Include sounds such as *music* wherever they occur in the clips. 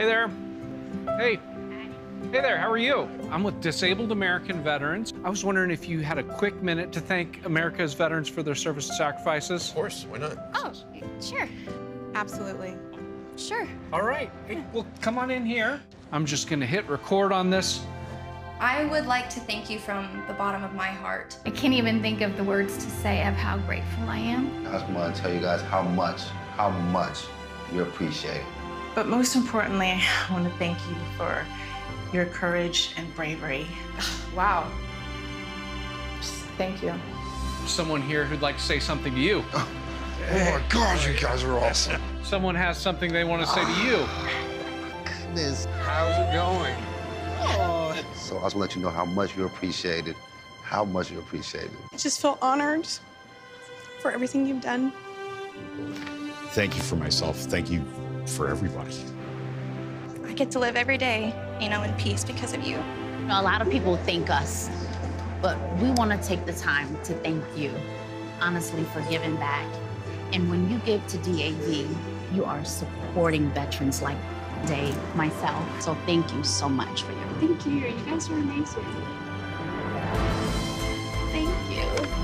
Hey there. Hey. Hey there, how are you? I'm with Disabled American Veterans. I was wondering if you had a quick minute to thank America's veterans for their service and sacrifices. Of course, why not? Oh, sure. Absolutely. Sure. All right. Hey, well, come on in here. I'm just going to hit record on this. I would like to thank you from the bottom of my heart. I can't even think of the words to say of how grateful I am. I just want to tell you guys how much, how much you appreciate it. But most importantly, *laughs* I want to thank you for your courage and bravery. *sighs* Wow. Just thank you. Someone here who'd like to say something to you. *laughs* Oh my God, you guys are awesome. *laughs* Someone has something they want to say to you. Goodness. How's it going? Oh. So I just want to let you know how much you're appreciated, how much you're appreciated. I just feel honored for everything you've done. Thank you for myself. Thank you for everybody. I get to live every day, you know, in peace because of you. You know, a lot of people thank us, but we want to take the time to thank you, honestly, for giving back. And when you give to DAV, you are supporting veterans like Dave, myself. So thank you so much for your. Thank you. You guys are amazing. Thank you.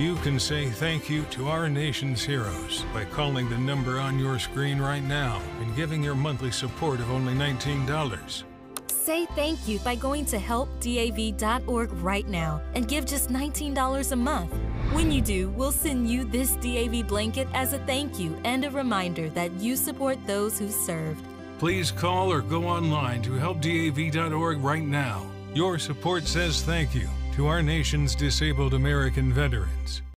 You can say thank you to our nation's heroes by calling the number on your screen right now and giving your monthly support of only $19. Say thank you by going to helpdav.org right now and give just $19 a month. When you do, we'll send you this DAV blanket as a thank you and a reminder that you support those who served. Please call or go online to helpdav.org right now. Your support says thank you to our nation's disabled American veterans.